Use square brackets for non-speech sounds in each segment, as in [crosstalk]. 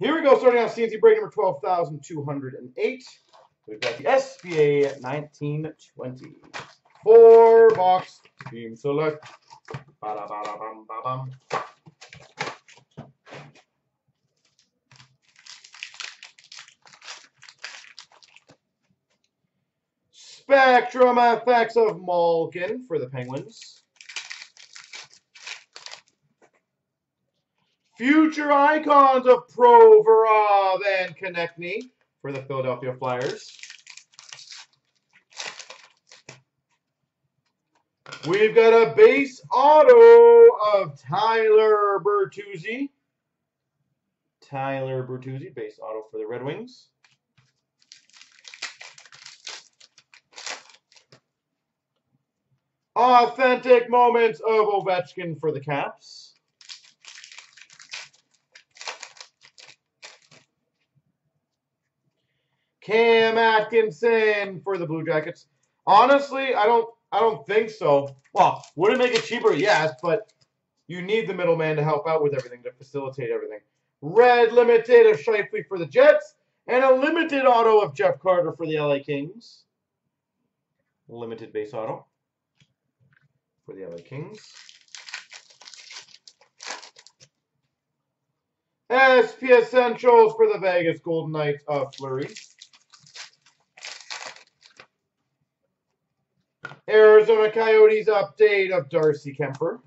Here we go, starting off CNC break number 12,208. We've got the SPA 1920. Four box team select. Ba-da-ba-da-bum-ba-bum. Spectrum FX of Malkin for the Penguins. Future icons of Provorov and Konecny for the Philadelphia Flyers. We've got a base auto of Tyler Bertuzzi. Tyler Bertuzzi, base auto for the Red Wings. Authentic moments of Ovechkin for the Caps. Cam Atkinson for the Blue Jackets. Honestly, I don't I don't think so. Well, would it make it cheaper? Yes, but you need the middleman to help out with everything, to facilitate everything. Red limited of Scheifele for the Jets, and a limited auto of Jeff Carter for the LA Kings. Limited base auto for the LA Kings. SP Essentials for the Vegas Golden Knights of Fleury. Arizona Coyotes update of Darcy Kuemper.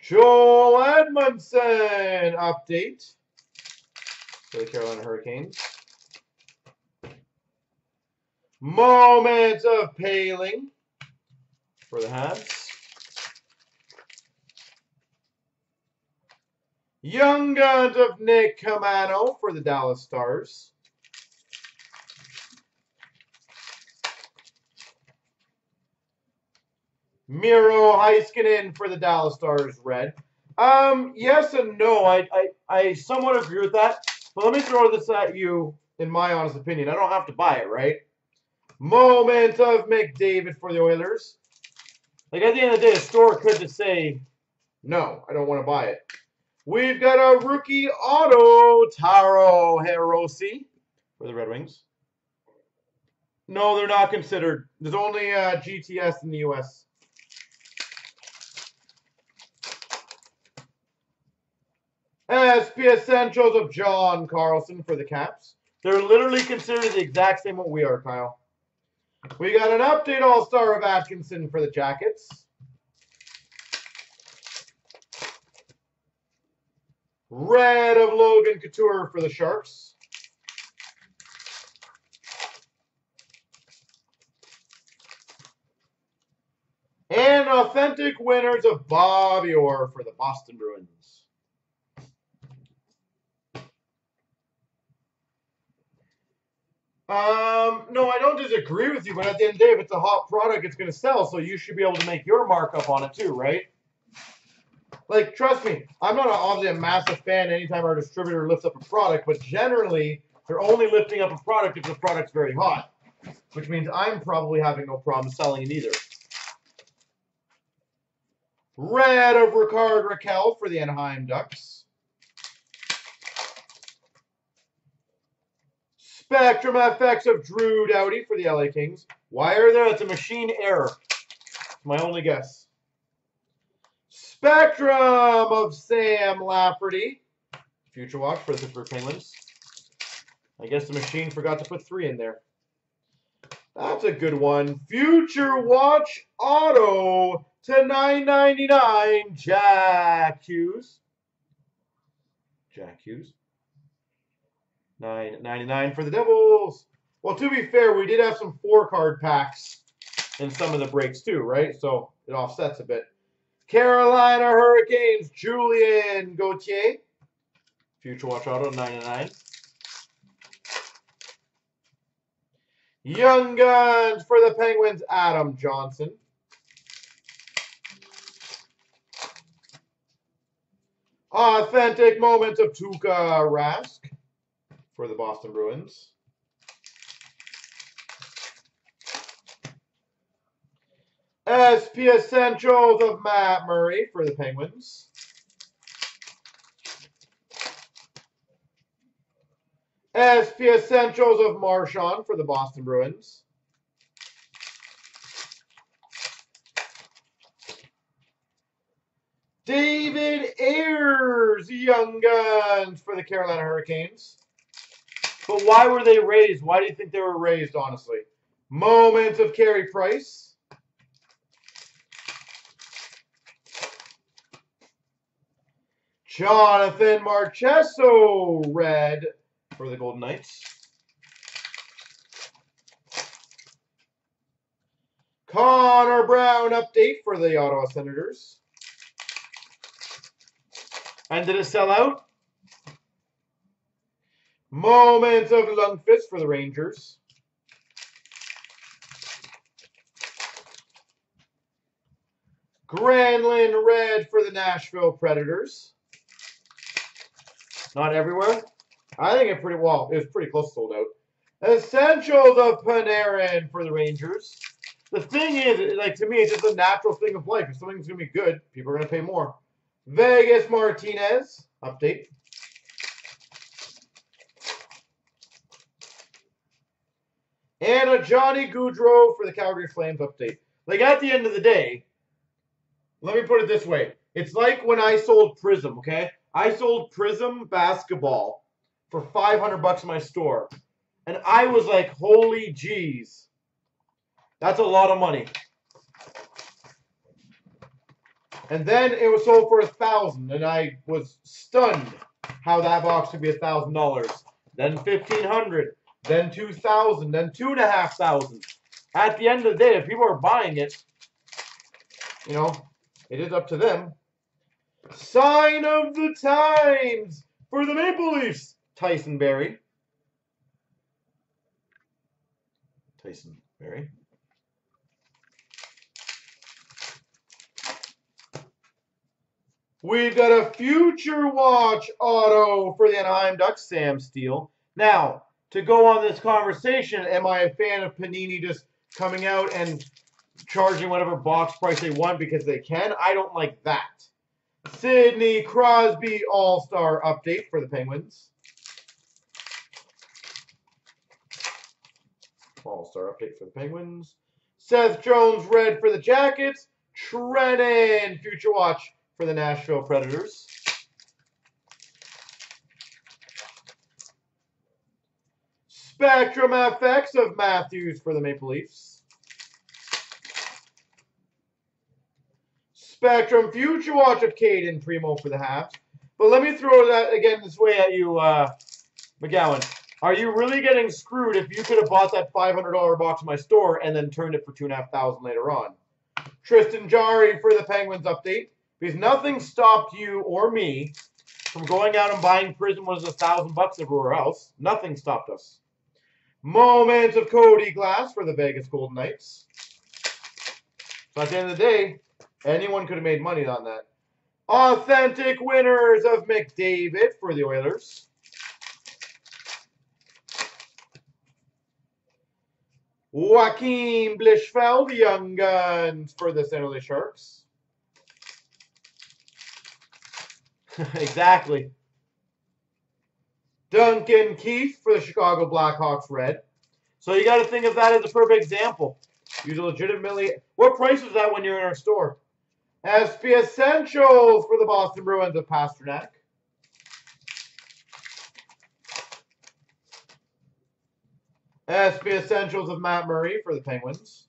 Joel Edmundson update for the Carolina Hurricanes. Moments of Paling for the Habs. Young Guns of Nick Caamano for the Dallas Stars. Miro Heiskanen for the Dallas Stars red. Um, yes and no. I, I, I somewhat agree with that. But let me throw this at you in my honest opinion. I don't have to buy it, right? Moment of McDavid for the Oilers. Like at the end of the day, the store could just say, no, I don't want to buy it. We've got a rookie auto, Taro Hirose for the Red Wings. No, they're not considered. There's only uh, GTS in the U.S. SP Essentials of John Carlson for the Caps. They're literally considered the exact same what we are, Kyle. We got an update All-Star of Atkinson for the Jackets. Red of Logan Couture for the Sharks. And authentic winners of Bobby Orr for the Boston Bruins. Um, no, I don't disagree with you, but at the end of the day, if it's a hot product, it's going to sell, so you should be able to make your markup on it too, right? Like, trust me, I'm not obviously a massive fan anytime our distributor lifts up a product, but generally, they're only lifting up a product if the product's very hot, which means I'm probably having no problem selling it either. Red of Rickard Rakell for the Anaheim Ducks. Spectrum FX of Drew Doughty for the LA Kings. Why are there? It's a machine error. My only guess. Spectrum of Sam Lafferty. Future Watch for the Pittsburgh Penguins. I guess the machine forgot to put three in there. That's a good one. Future Watch Auto to 9.99. Jack Hughes. Jack Hughes. 9.99 for the Devils. Well, to be fair, we did have some four card packs in some of the breaks too, right? So it offsets a bit. Carolina Hurricanes, Julien Gauthier. Future Watch Auto, 99. Young Guns for the Penguins, Adam Johnson. Authentic Moments of Tuukka Rask for the Boston Bruins. SP Essentials of Matt Murray for the Penguins. SP Essentials of Marchand for the Boston Bruins. David Ayres, Young Guns for the Carolina Hurricanes. But why were they raised? Why do you think they were raised, honestly? Moments of Carey Price. Jonathan Marchessault, red for the Golden Knights. Connor Brown update for the Ottawa Senators. And did it sell out? Moments of Lundqvist for the Rangers. Granlund red for the Nashville Predators. Not everywhere. I think it pretty well. It was pretty close sold out. Essentials of Panarin for the Rangers. The thing is, like to me, it's just a natural thing of life. If something's gonna be good, people are gonna pay more. Vegas Martinez update. And a Johnny Gaudreau for the Calgary Flames update. Like at the end of the day, let me put it this way. It's like when I sold Prism, okay? I sold Prism basketball for 500 bucks in my store. And I was like, holy jeez. That's a lot of money. And then it was sold for a thousand, and I was stunned how that box could be a thousand dollars. Then fifteen hundred, then two thousand, then two and a half thousand. At the end of the day, if people are buying it, you know, it is up to them. Sign of the times for the Maple Leafs, Tyson Barrie. Tyson Barrie. We've got a future watch auto for the Anaheim Ducks, Sam Steel. Now, to go on this conversation, am I a fan of Panini just coming out and charging whatever box price they want because they can? I don't like that. Sidney Crosby All-Star update for the Penguins. All-Star update for the Penguins. Seth Jones red for the Jackets. Trenin Future Watch for the Nashville Predators. Spectrum FX of Matthews for the Maple Leafs. Spectrum Future Watch of Cayden Primeau for the Habs. But let me throw that again this way at you, uh, McGowan. Are you really getting screwed if you could have bought that $500 box in my store and then turned it for 2500 later on? Tristan Jarry for the Penguins update. Because nothing stopped you or me from going out and buying Prism was a thousand bucks everywhere else. Nothing stopped us. Moments of Cody Glass for the Vegas Golden Knights. So at the end of the day, anyone could have made money on that. Authentic winners of McDavid for the Oilers. Joachim Blichfeld, Young Guns for the San Jose Sharks. [laughs] exactly. Duncan Keith for the Chicago Blackhawks red. So you got to think of that as a perfect example. Use legitimately. What price is that when you're in our store? SP Essentials for the Boston Bruins of Pastrnak. SP Essentials of Matt Murray for the Penguins.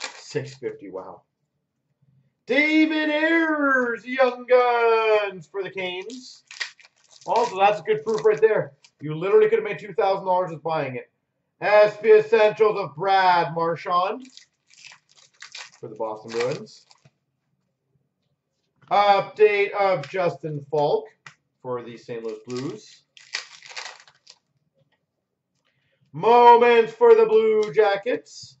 650, wow. David Ayres, Young Guns for the Canes. Also, that's good proof right there. You literally could have made $2,000 just buying it. SP Essentials of Brad Marchand for the Boston Bruins. Update of Justin Faulk for the St. Louis Blues. Moments for the Blue Jackets.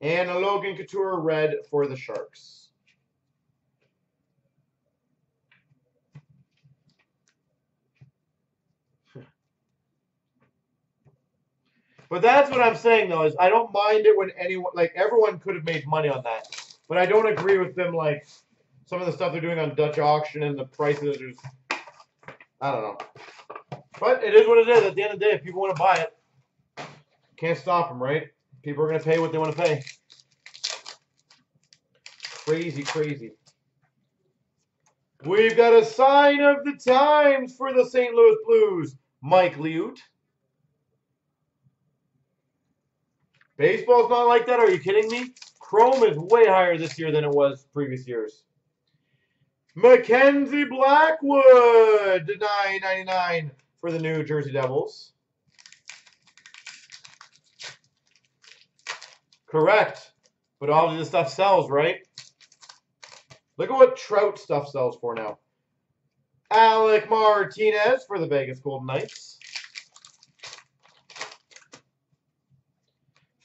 And a Logan Couture red for the Sharks. But that's what I'm saying though is I don't mind it when anyone like everyone could have made money on that, but I don't agree with them like some of the stuff they're doing on Dutch auction and the prices are just I don't know. But it is what it is. At the end of the day, if people want to buy it, can't stop them, right? People are going to pay what they want to pay. Crazy, crazy. We've got a sign of the times for the St. Louis Blues. Mike Liut. Baseball's not like that. Are you kidding me? Chrome is way higher this year than it was previous years. Mackenzie Blackwood to 9.99 for the New Jersey Devils. Correct. But all of this stuff sells, right? Look at what Trout stuff sells for now. Alec Martinez for the Vegas Golden Knights.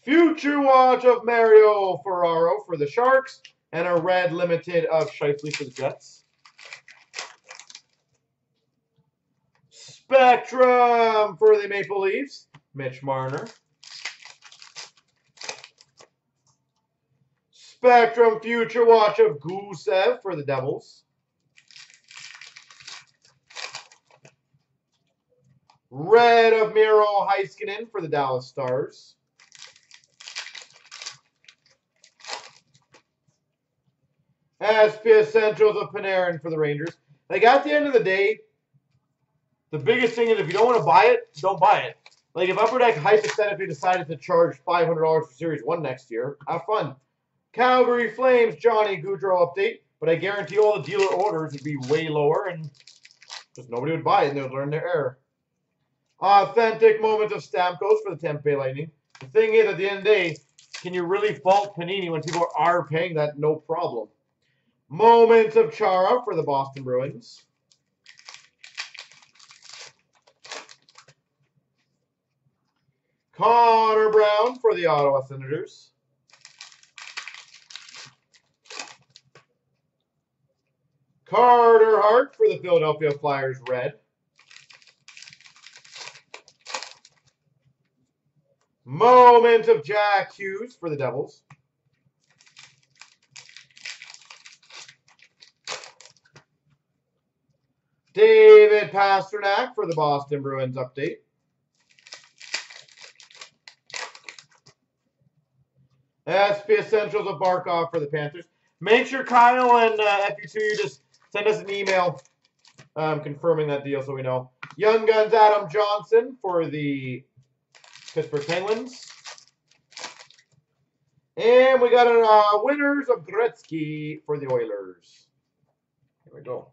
Future Watch of Mario Ferraro for the Sharks. And a red limited of Scheifele for the Jets. Spectrum for the Maple Leafs. Mitch Marner. Spectrum Future Watch of Gusev for the Devils. Red of Miro Heiskanen for the Dallas Stars. SP Essentials of Panarin for the Rangers. Like, at the end of the day, the biggest thing is if you don't want to buy it, don't buy it. Like, if Upper Deck hypothetically decided to charge $500 for Series 1 next year, have fun. Calgary Flames, Johnny Gaudreau update. But I guarantee all the dealer orders would be way lower and just nobody would buy it and they would learn their error. Authentic moments of Stamkos for the Bay Lightning. The thing is, at the end of the day, can you really fault Panini when people are paying that? No problem. Moments of Chara for the Boston Bruins. Connor Brown for the Ottawa Senators. Carter Hart for the Philadelphia Flyers red. Moment of Jack Hughes for the Devils. David Pastrnak for the Boston Bruins update. SP Essentials of Barkov for the Panthers. Make sure Kyle and uh, FU2, you just send us an email um, confirming that deal so we know. Young Guns Adam Johnson for the Pittsburgh Penguins. And we got a uh, winners of Gretzky for the Oilers. Here we go.